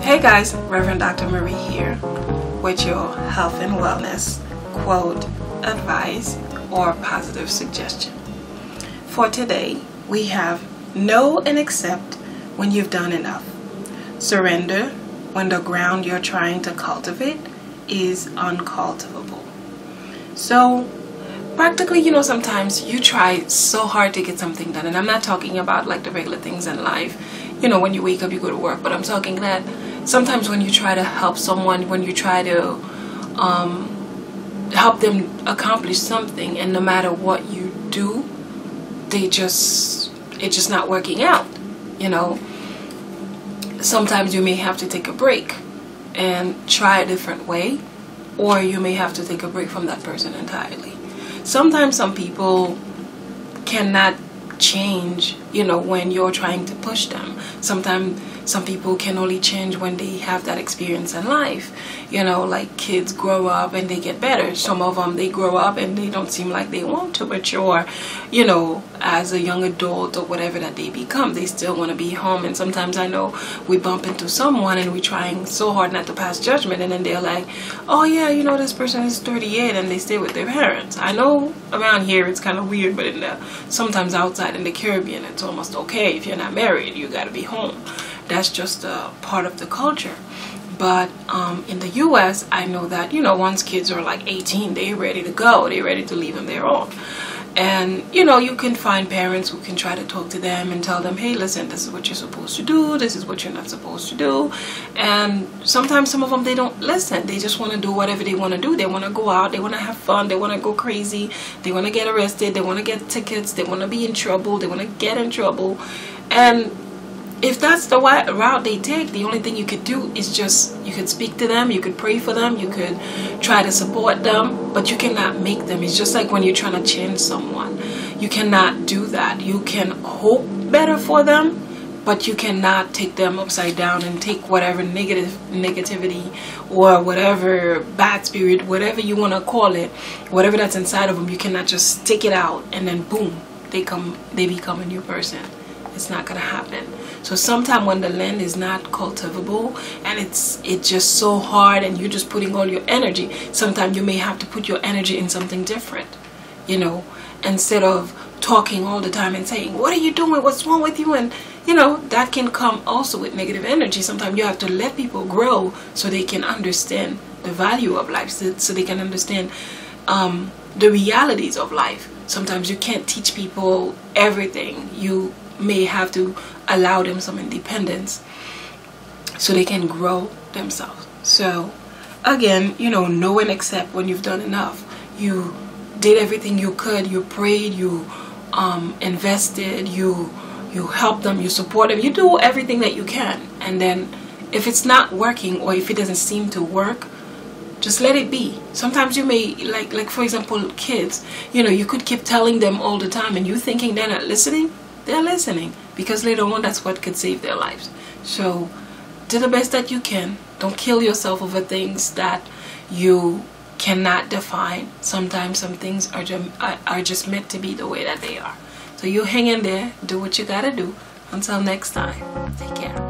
Hey guys, Reverend Dr. Marie here with your health and wellness quote, advice, or positive suggestion. For today, we have know and accept when you've done enough. Surrender when the ground you're trying to cultivate is uncultivable. So, practically, you know, sometimes you try so hard to get something done, and I'm not talking about like the regular things in life, you know, when you wake up, you go to work, but I'm talking that sometimes when you try to help someone, when you try to um, help them accomplish something, and no matter what you do, they just, it's just not working out, you know. Sometimes you may have to take a break and try a different way, or you may have to take a break from that person entirely. Sometimes some people cannot change, you know, when you're trying to push them. Sometimes some people can only change when they have that experience in life. You know, like kids grow up and they get better. Some of them, they grow up and they don't seem like they want to mature, you know, as a young adult or whatever that they become. They still want to be home. And sometimes I know we bump into someone and we're trying so hard not to pass judgment. And then they're like, oh, yeah, you know, this person is 38 and they stay with their parents. I know around here it's kind of weird, but in the, sometimes outside in the Caribbean, it's almost okay. If you're not married, you got to be home. That's just a part of the culture. But um, in the US I know that you know once kids are like 18 they're ready to go. They're ready to leave on their own and you know you can find parents who can try to talk to them and tell them hey listen this is what you're supposed to do. This is what you're not supposed to do. And sometimes some of them they don't listen. They just want to do whatever they want to do. They want to go out. They want to have fun. They want to go crazy. They want to get arrested. They want to get tickets. They want to be in trouble. They want to get in trouble. And if that's the route they take, the only thing you could do is just you could speak to them, you could pray for them, you could try to support them, but you cannot make them. It's just like when you're trying to change someone. You cannot do that. You can hope better for them, but you cannot take them upside down and take whatever negative negativity or whatever bad spirit, whatever you want to call it, whatever that's inside of them, you cannot just stick it out and then boom, they come they become a new person. It's not gonna happen. So sometimes when the land is not cultivable and it's it's just so hard and you're just putting all your energy, sometimes you may have to put your energy in something different, you know, instead of talking all the time and saying, what are you doing? What's wrong with you? And, you know, that can come also with negative energy. Sometimes you have to let people grow so they can understand the value of life, so, so they can understand um, the realities of life. Sometimes you can't teach people everything. You may have to allow them some independence so they can grow themselves. So again, you know, know and accept when you've done enough. You did everything you could. You prayed. You um, invested. You you help them. You support them. You do everything that you can. And then, if it's not working or if it doesn't seem to work, just let it be. Sometimes you may like like for example, kids. You know, you could keep telling them all the time, and you thinking they're not listening they're listening because later on that's what could save their lives. So do the best that you can. Don't kill yourself over things that you cannot define. Sometimes some things are just, are just meant to be the way that they are. So you hang in there, do what you gotta do. Until next time, take care.